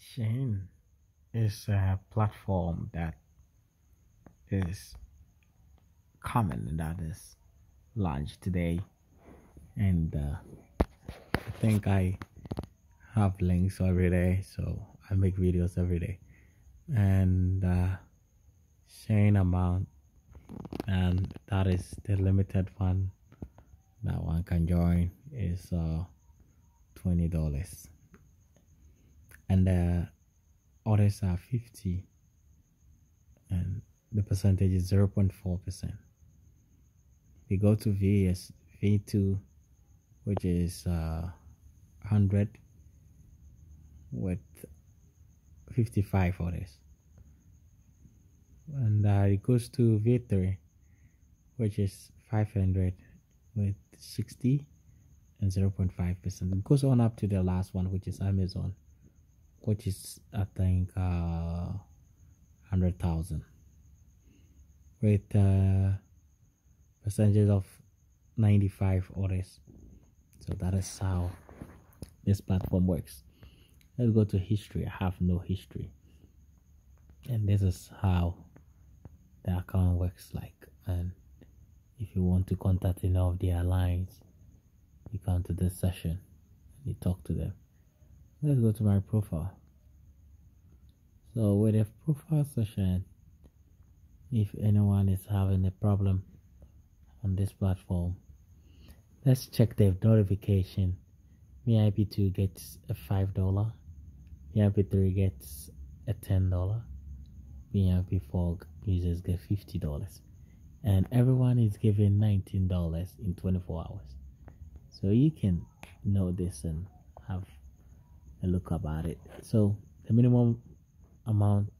Shein is a platform that is common that is launched today, and uh, I think I have links every day, so I make videos every day, and uh, Shein amount, and that is the limited one that one can join is uh, twenty dollars and the others are 50 and the percentage is 0.4% we go to VS V2 which is uh, 100 with 55 others and uh, it goes to V3 which is 500 with 60 and 0.5% it goes on up to the last one which is Amazon which is I think uh, hundred thousand. With uh, percentage of 95 orders. So that is how this platform works. Let's go to history. I have no history. And this is how the account works like. And if you want to contact any of the alliance you come to this session and you talk to them let's go to my profile. So with a profile session if anyone is having a problem on this platform let's check the notification. VIP2 gets a five dollar. VIP3 gets a ten dollar. VIP4 users get fifty dollars. And everyone is given nineteen dollars in 24 hours. So you can know this and have a look about it. So the minimum amount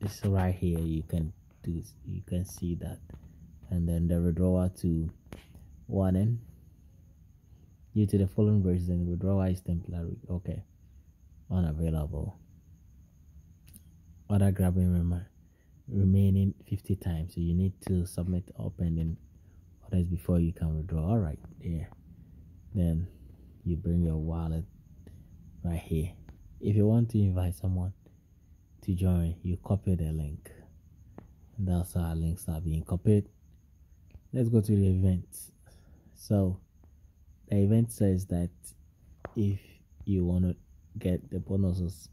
is right here. You can do you can see that. And then the withdrawal to one end. Due to the following reason withdrawal is temporary. Okay. Unavailable. Other grabbing rem- remaining 50 times. So you need to submit all pending orders before you can withdraw. All right yeah then you bring your wallet right here. If you want to invite someone to join you copy the link. And that's how links are being copied. Let's go to the event so the event says that if you want to get the bonuses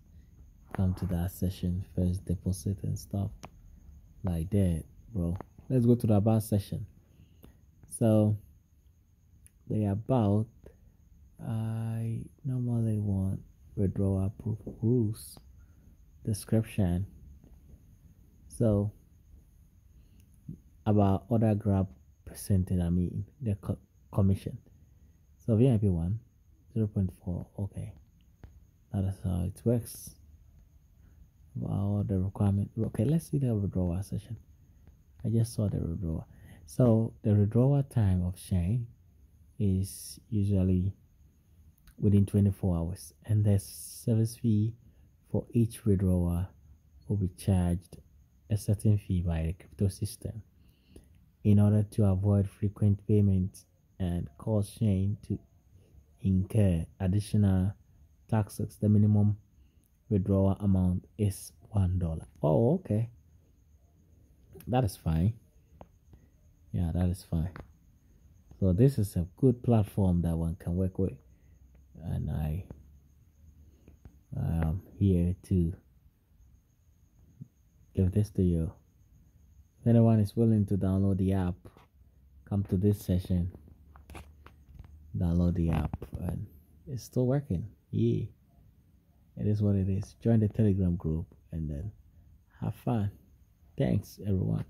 come to that session first deposit and stuff like that bro. Let's go to the about session. So the about I normally want withdrawal proof rules description. So about other grab percentage, I mean the co commission. So VIP one 0.4, okay, that is how it works. About the requirement, okay, let's see the withdrawal session. I just saw the withdrawal. So the withdrawal time of Shein is usually within 24 hours, and the service fee for each withdrawal will be charged a certain fee by the crypto system in order to avoid frequent payments and cause Shein to incur additional taxes. The minimum withdrawal amount is one dollar. Oh, okay. That is fine. Yeah, that is fine. So this is a good platform that one can work with and I am here to give this to you. If anyone is willing to download the app, come to this session, download the app, and it's still working. Yeah, it is what it is. Join the Telegram group and then have fun. Thanks, everyone.